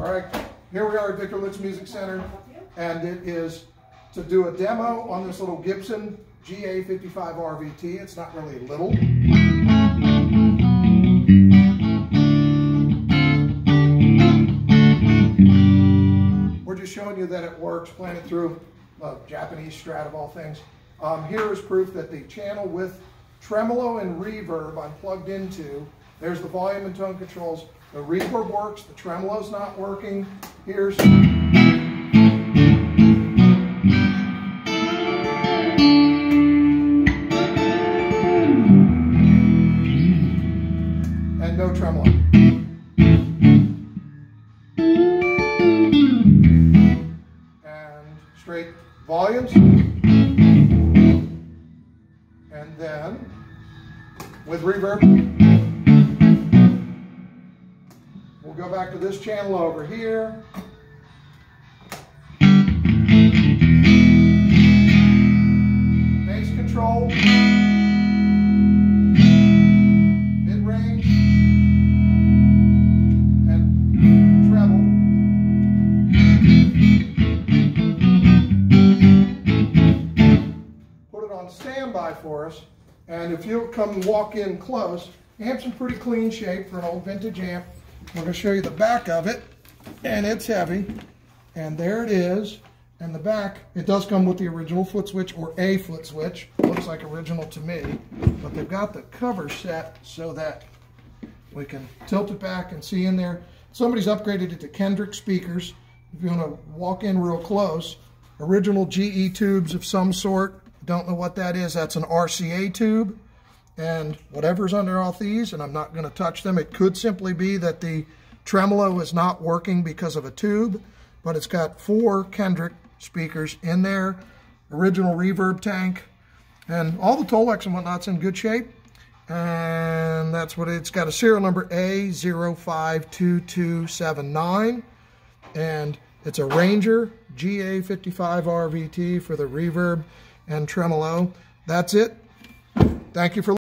All right, here we are at Victor Litz Music Center, and it is to do a demo on this little Gibson GA55 RVT. It's not really little. We're just showing you that it works, playing it through a Japanese Strat of all things. Um, here is proof that the channel with tremolo and reverb I'm plugged into, there's the volume and tone controls. The reverb works, the tremolo's not working. Here's and no tremolo. And straight volumes. And then with reverb, we'll go back to this channel over here. Bass control. Mid-range. And treble. Put it on standby for us. And if you'll come walk in close, amp's in pretty clean shape for an old vintage amp. We're going to show you the back of it. And it's heavy. And there it is. And the back, it does come with the original foot switch or a foot switch. Looks like original to me. But they've got the cover set so that we can tilt it back and see in there. Somebody's upgraded it to Kendrick speakers. If you want to walk in real close, original GE tubes of some sort. Don't know what that is. That's an RCA tube. And whatever's under all these, and I'm not going to touch them, it could simply be that the tremolo is not working because of a tube, but it's got four Kendrick speakers in there, original reverb tank, and all the Tolex and whatnot's in good shape. And that's what it's got a serial number A052279. And it's a Ranger GA55 RVT for the reverb and tremolo. That's it. Thank you for